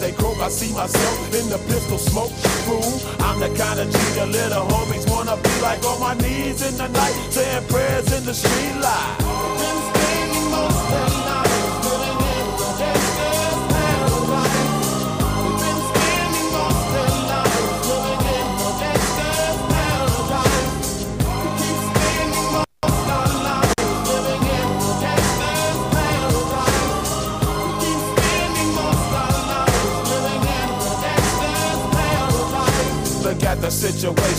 They croak, I see myself in the pistol smoke. Fool, I'm the kind of G little homies wanna be like on my knees in the night, saying prayers in the street light.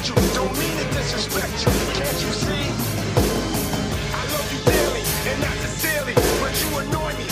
respect you. Don't mean to disrespect you. Can't you see? I love you daily and not sincerely, but you annoy me.